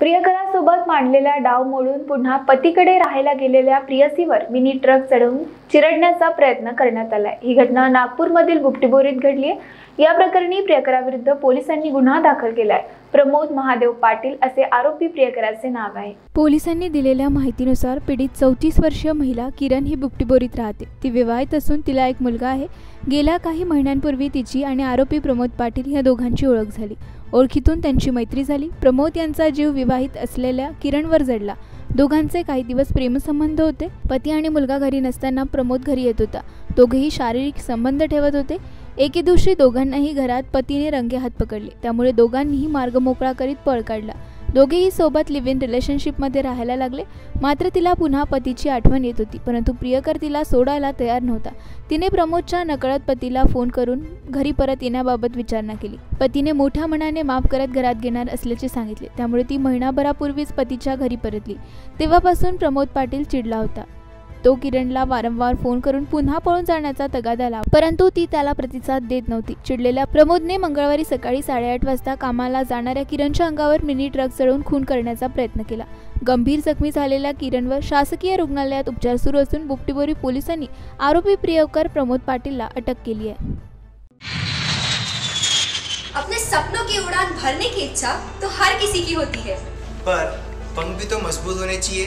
प्रियकरासोबत मांडलेला डाव मोडून पुन्हा पतीकडे राहायला गेलेल्या प्रियसीवर मिनी ट्रक चढवून चिरडण्याचा प्रयत्न करण्यात आलाय. ही घटना नागपूरमधील गुप्टीबोरीत घडली आहे या प्रकरणी प्रियकराविरुद्ध पोलिसांनी गुन्हा दाखल केलाय. प्रमोद महादेव पाटील असे आरोपी प्रियकराचे नाव आहे. पोलिसांनी दिलेल्या माहितीनुसार पीडित चौतीस वर्षीय महिला किरण ही बुकटीबोरीत राहते. ती विवाहित असून तिला एक मुलगा आहे. गेल्या काही महिन्यांपूर्वी तिची आणि आरोपी प्रमोद पाटील या दोघांची ओळख झाली. ओळखीतून त्यांची मैत्री झाली. प्रमोद यांचा जीव विवाहित असलेल्या किरणवर जडला. दोघांचे काही दिवस प्रेमसंबंध होते. पती आणि मुलगा घरी नसताना प्रमोद घरी येत होता. दोघेही शारीरिक संबंध ठेवत होते. एके दिवशी दोघांनाही घरात पतीने रंगे हात पकडले. त्यामुळे दोघांनीही मार्ग मोकळा करीत पळ काढला. दोघेही सोबत लिव्ह इन रिलेशनशिपमध्ये राहायला लागले. मात्र तिला पुन्हा पतीची आठवण येत होती परंतु प्रियकर तिला सोडायला तयार नव्हता. तिने प्रमोदच्या नकळत पतीला फोन करून घरी परत येण्याबाबत विचारणा केली. पतीने मोठ्या मनाने माफ करत घरात घेणार असल्याचे सांगितले. त्यामुळे ती महिनाभरापूर्वीच पतीच्या घरी परतली. तेव्हापासून प्रमोद पाटील चिडला होता. तो किरणला वारंवार फोन करून पुन्हा पळून जाण्याचा तगादा लाव परंतु ती त्याला प्रतिसाद देत नव्हती. चिडलेल्या प्रमोदने मंगळवारी सकाळी साडेआठ वाजता कामाला जाणाऱ्या किरणच्या अंगावर मिनी ट्रक चढवून खून करण्याचा प्रयत्न केला. गंभीर जखमी झालेल्या किरणवर शासकीय रुग्णालयात उपचार सुरू असून बुकटीबोरी पोलिसांनी आरोपी प्रियकर प्रमोद पाटीलला अटक केली आहे. अपने सपनों की उड़ान भरने की इच्छा तो हर किसी की होती है। पर पंख भी तो मजबूत होने चाहिए।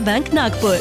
bank Nagpur